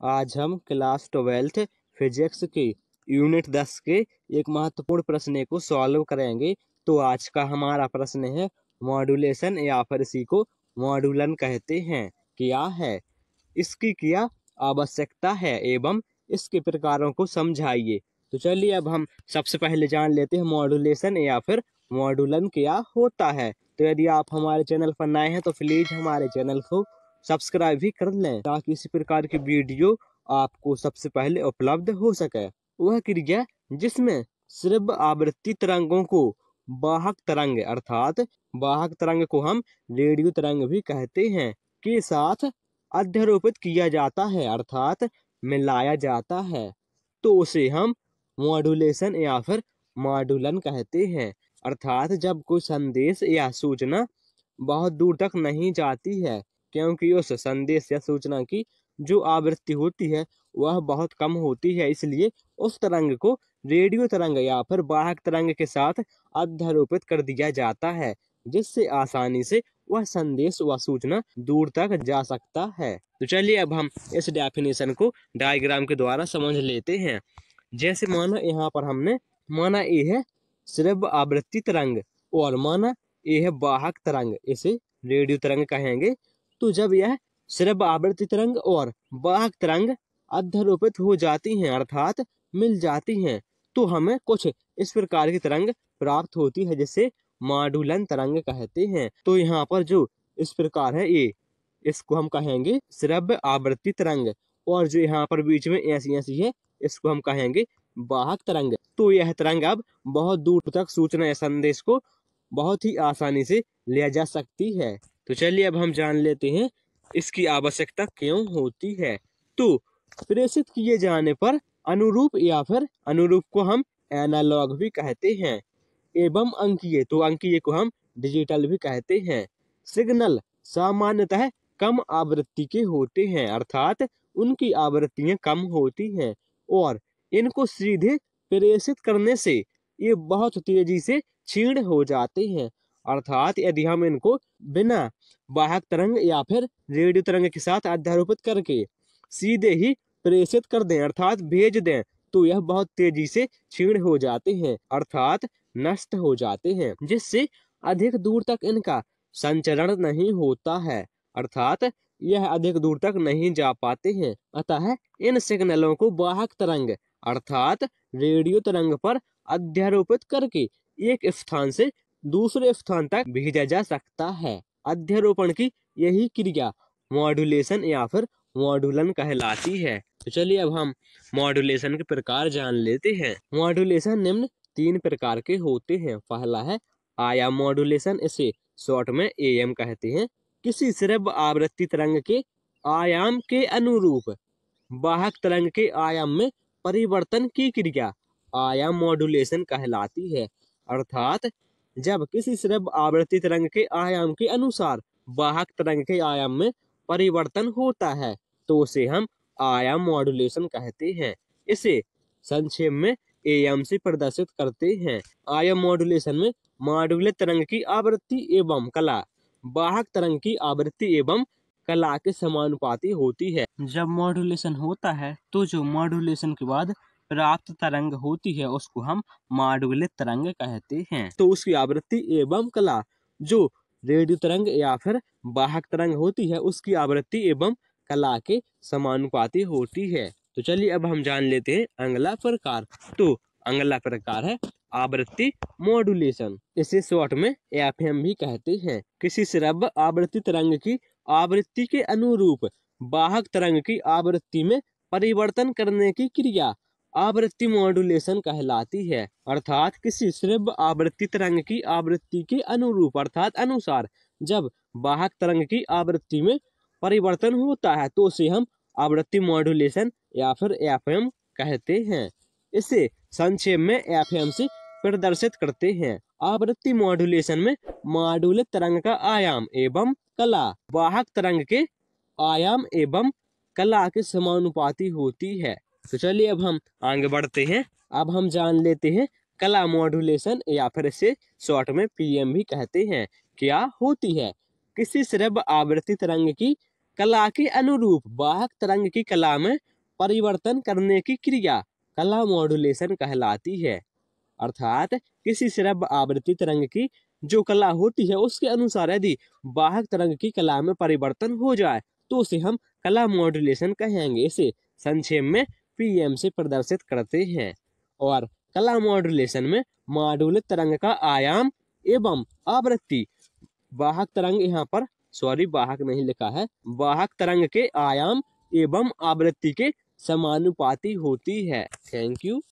आज हम class twelfth physics के यूनिट दस के एक महत्वपूर्ण प्रश्न को सॉल्व करेंगे। तो आज का हमारा प्रश्न है मॉड्यूलेशन या फिर इसी को मॉड्यूलन कहते हैं। क्या है? इसकी क्या आवश्यकता है एवं इसके प्रकारों को समझाइए। तो चलिए अब हम सबसे पहले जान लेते हैं मॉड्यूलेशन या फिर मॉड्यूलन क्या होता है। तो यदि आप हमारे चैनल पर नए हैं तो प्लीज़ हमारे चैनल को सब्सक्राइब भी कर लें ताकि इसी प्रकार की वीडियो आपको सबसे पहले उपलब्ध हो सके। वह क्रिया जिसमें सिर्फ़ आवृत्ति तरंगों को वाहक तरंग अर्थात वाहक तरंग को हम रेडियो तरंग भी कहते हैं, के साथ अध्यारोपित किया जाता है अर्थात मिलाया जाता है तो उसे हम मॉड्यूलेशन या फिर मॉड्यूलन कहते हैं। अर्थात जब कोई संदेश या सूचना बहुत दूर तक नहीं जाती है क्योंकि उस संदेश या सूचना की जो आवृत्ति होती है, वह बहुत कम होती है, इसलिए उस तरंग को रेडियो तरंग या फिर वाहक तरंग के साथ अध्यारोपित कर दिया जाता है, जिससे आसानी से वह संदेश व सूचना दूर तक जा सकता है। तो चलिए अब हम इस डेफिनेशन को डायग्राम के द्वारा समझ लेते हैं। जैसे माना यहाँ पर हमने, माना ये है सिर्फ़ आवृत्ति तरंग और माना ये है वाहक तरंग, इसे रेडियो तरंग कहेंगे। तो जब यह सिर्फ़ आवृत्ति तरंग और वाहक तरंग अध्यारोपित हो जाती हैं, अर्थात मिल जाती हैं तो हमें कुछ इस प्रकार की तरंग प्राप्त होती है जिसे माडुलन तरंग कहते हैं। तो यहाँ पर जो इस प्रकार है, ये इसको हम कहेंगे श्रव्य आवृत्ति तरंग, और जो यहाँ पर बीच में ऐसी ऐसी है, इसको हम कहेंगे वाहक तरंग। तो यह तरंग अब बहुत दूर तक सूचना या संदेश को बहुत ही आसानी से लिया जा सकती है। तो चलिए अब हम जान लेते हैं, इसकी आवश्यकता क्यों होती है। तो प्रेषित किए जाने पर अनुरूप या फिर अनुरूप को हम एनालॉग भी कहते हैं, एवं अंकीय तो अंकीय को हम डिजिटल भी कहते हैं। सिग्नल सामान्यतः कम आवृत्ति के होते हैं, अर्थात उनकी आवृत्तियाँ कम होती हैं, और इनको सीधे प्रेषित करने से ये बहुत तेज़ी से क्षीण हो जाते हैं। अर्थात यदि हम इनको बिना वाहक तरंग या फिर रेडियो तरंग के साथ अध्यारोपित करके सीधे ही प्रेषित कर दें, अर्थात भेज दें तो यह बहुत तेज़ी से क्षीण हो जाते हैं, अर्थात नष्ट हो जाते हैं, जिससे अधिक दूर तक इनका संचरण नहीं होता है, अर्थात यह अधिक दूर तक नहीं जा पाते हैं। अतः इन सिग्नलों को वाहक तरंग, अर्थात रेडियो तरंग पर अध्यारोपित करके एक स्थान से दूसरे स्थान तक भेजा जा सकता है। अध्यारोपण की यही क्रिया मॉड्यूलेशन या फिर मॉड्यूलन कहलाती है। तो चलिए अब हम मॉड्यूलेशन के प्रकार जान लेते हैं। मॉड्यूलेशन निम्न तीन प्रकार के होते हैं। पहला है आयाम मॉड्यूलेशन इसे शॉर्ट में एएम कहते हैं। किसी सिर्फ़ आवृत्ति तरंग के आयाम के अनुरूप वाहक तरंग के आयाम में परिवर्तन की क्रिया आयाम मॉड्यूलेशन कहलाती है। अर्थात जब किसी सिर्फ़ आवृत्ति तरंग के आयाम के अनुसार वाहक तरंग के आयाम में परिवर्तन होता है तो उसे हम आयाम मॉड्यूलेशन कहते हैं। इसे संक्षेप में एएम से प्रदर्शित करते हैं। आयाम मॉड्यूलेशन में मॉड्यूलेट तरंग की आवृत्ति एवं कला। वाहक तरंग की आवृत्ति एवं कला के समानुपाती होती है। जब मॉड्यूलेशन होता है तो जो मॉड्यूलेशन के बाद प्राप्त तरंग होती है, उसको हम मॉड्यूलेट तरंग कहते हैं। तो उसकी आवृत्ति एवं कला, जो रेडियो तरंग या फिर वाहक तरंग होती है, उसकी आवृत्ति एवं कला के समानुपाती होती है। तो चलिए, अब हम जान लेते हैं अगला प्रकार। तो अगला प्रकार है आवृत्ति मॉड्यूलेशन इसे शॉर्ट में एफ़ भी कहते हैं। किसी श्रव्य आवृत्ति तरंग की आवृत्ति के अनुरूप वाहक तरंग की आवृत्ति में परिवर्तन करने की क्रिया आवृत्ति मॉड्यूलेशन कहलाती है। अर्थात किसी श्रव्य आवृत्ति तरंग की आवृत्ति के अनुरूप, अर्थात अनुसार। जब वाहक तरंग की आवृत्ति में परिवर्तन होता है तो उसे हम आवृत्ति मॉड्यूलेशन या फिर एफएम कहते हैं। इसे संक्षेप में एफएम से प्रदर्शित करते हैं। आवृत्ति मॉड्यूलेशन में मॉड्यूलित तरंग का आयाम एवं कला। वाहक तरंग के आयाम एवं कला के समानुपाती होती है। तो चलिए अब हम आगे बढ़ते हैं। अब हम जान लेते हैं कला मॉड्यूलेशन या फिर इसे शॉर्ट में पीएम भी कहते हैं। क्या होती है? किसी श्रव्य आवृत्ति तरंग की कला के अनुरूप वाहक तरंग की कला में परिवर्तन करने की क्रिया कला मॉड्यूलेशन कहलाती है। अर्थात किसी श्रव्य आवृत्ति तरंग की जो कला होती है, उसके अनुसार यदि वाहक तरंग की कला में परिवर्तन हो जाए तो उसे हम कला मॉड्यूलेशन कहेंगे। इसे संक्षेप में पीएम से प्रदर्शित करते हैं और कला मॉड्यूलेशन में मॉड्यूलित तरंग का आयाम एवं आवृत्ति। वाहक तरंग यहाँ पर सॉरी वाहक नहीं लिखा है, वाहक तरंग के आयाम एवं आवृत्ति के समानुपाती होती है। Thank you